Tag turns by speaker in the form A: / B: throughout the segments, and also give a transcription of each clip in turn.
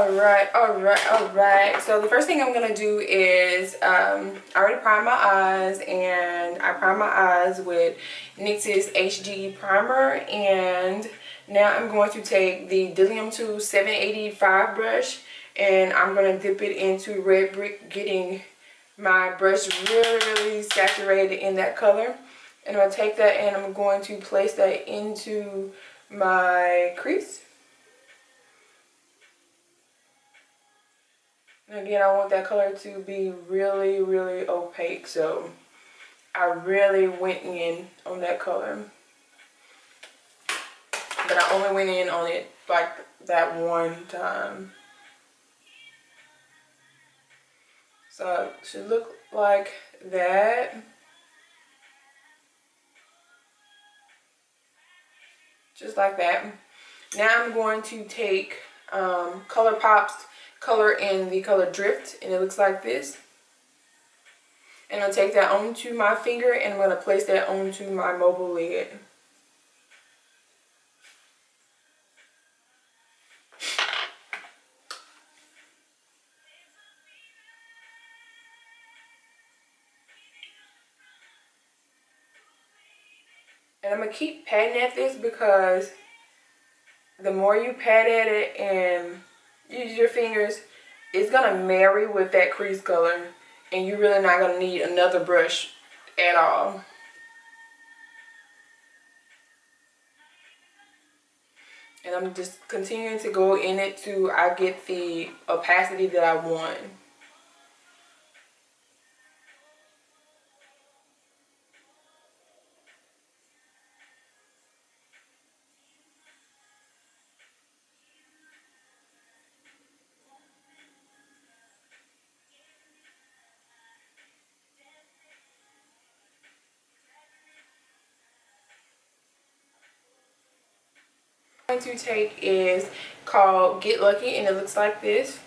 A: All right, all right, all right. So the first thing I'm gonna do is, um, I already primed my eyes and I primed my eyes with NYX's HD primer and now I'm going to take the Dillium 2 785 brush and I'm gonna dip it into red brick, getting my brush really, really saturated in that color. And I'm gonna take that and I'm going to place that into my crease. Again, I want that color to be really, really opaque. So I really went in on that color. But I only went in on it like that one time. So it should look like that. Just like that. Now I'm going to take um, Colourpop's color in the color Drift and it looks like this. And I'll take that onto my finger and I'm going to place that onto my mobile lid. And I'm going to keep patting at this because the more you pat at it and use your fingers, it's to marry with that crease color. And you're really not to need another brush at all. And I'm just continuing to go in it to I get the opacity that I want. Going to take is called Get Lucky and it looks like this.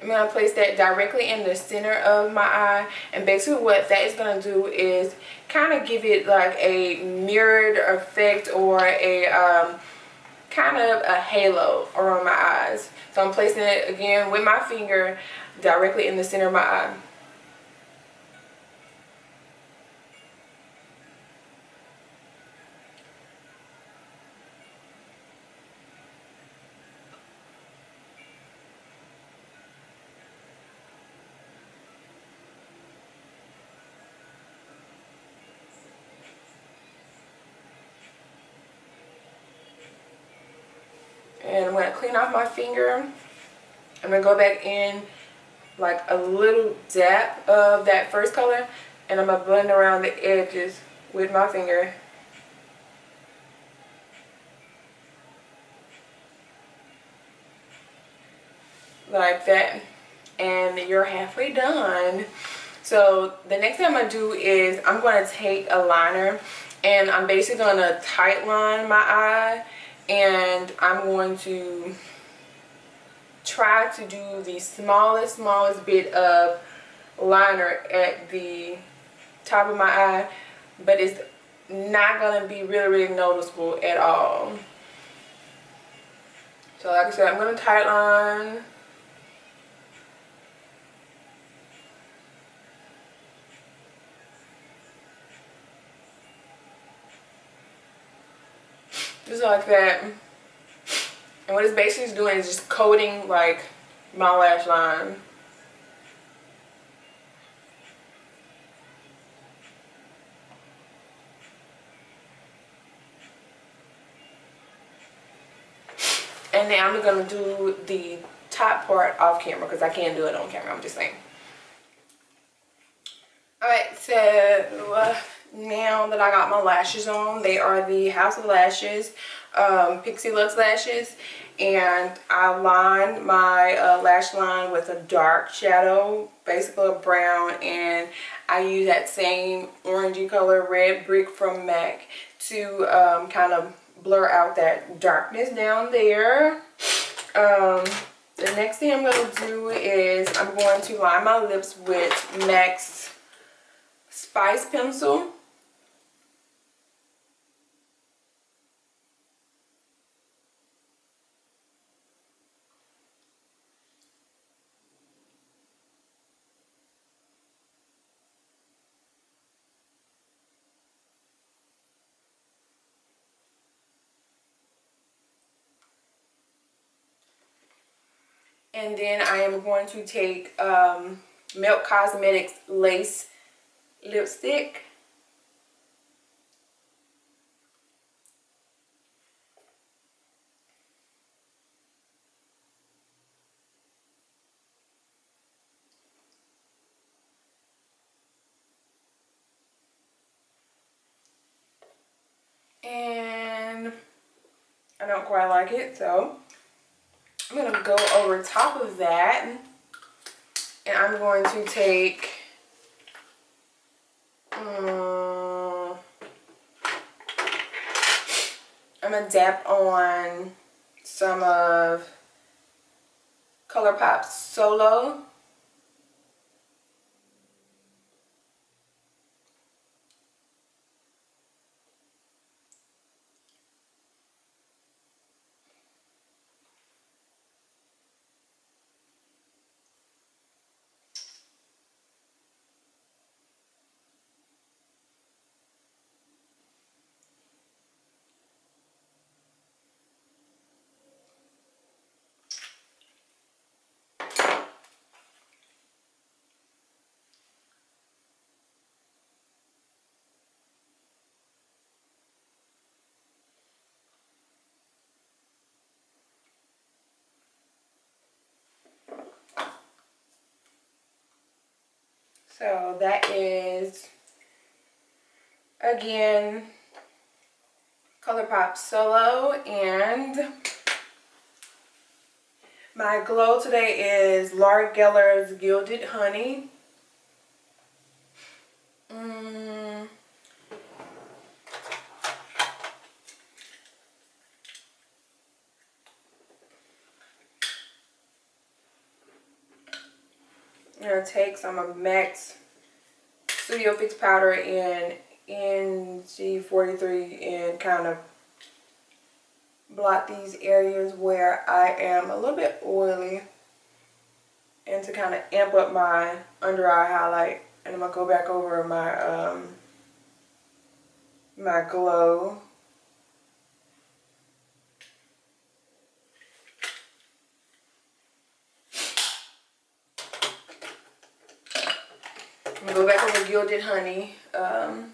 A: I'm going to place that directly in the center of my eye and basically what that is going to do is kind of give it like a mirrored effect or a um, kind of a halo around my eyes. So I'm placing it again with my finger directly in the center of my eye. And I'm going to clean off my finger. I'm going to go back in like a little dab of that first color and I'm going to blend around the edges with my finger. Like that. And you're halfway done. So the next thing I'm going to do is I'm going to take a liner and I'm basically going to tight line my eye and I'm going to try to do the smallest smallest bit of liner at the top of my eye but it's not going to be really really noticeable at all. So like I said I'm going to tight just like that and what it's basically doing is just coating like my lash line. And now I'm gonna do the top part off camera because I can't do it on camera I'm just saying. Alright so uh, now that I got my lashes on. They are the House of Lashes um, Pixie Luxe lashes. And I lined my uh, lash line with a dark shadow, basically a brown. And I use that same orangey color red brick from MAC to um, kind of blur out that darkness down there. Um, the next thing I'm going to do is I'm going to line my lips with MAC's Spice Pencil. And then I am going to take um, Milk Cosmetics Lace Lipstick. And I don't quite like it, so I'm gonna go over top of that and I'm going to take um, I'm gonna dab on some of ColourPop Solow So that is, again, ColourPop Solow. And my glow today is Laura Geller's Gilded Honey. Mm. I'm going to take some of MAC's Studio Fix Powder in NG43 and kind of blot these areas where I am a little bit oily and to kind of amp up my under eye highlight. And I'm to go back over my um, my glow go back over Gilded Honey um,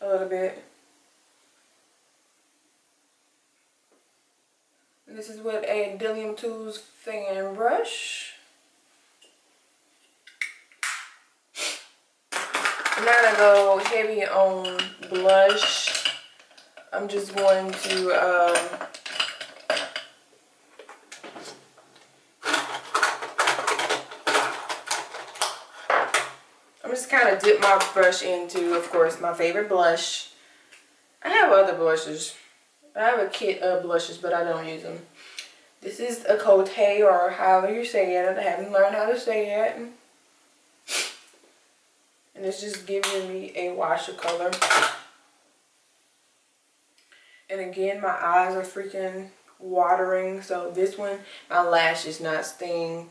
A: a little bit. And this is with a Dillium Tools fan brush. I'm not to go heavy on blush. I'm just going to um, kind of dip my brush into, of course, my favorite blush. I have other blushes. I have a kit of blushes, but I don't use them. This is a Coté, or however you say it. I haven't learned how to say it. And it's just giving me a wash of color. And again, my eyes are freaking watering. So this one, my lash is not staying.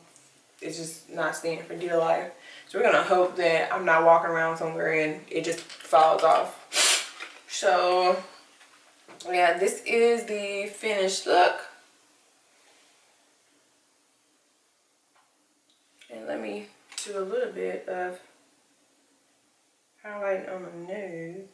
A: It's just not staying for dear life. So we're to hope that I'm not walking around somewhere and it just falls off. So yeah, this is the finished look. And let me do a little bit of highlighting on the nose.